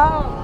Wow.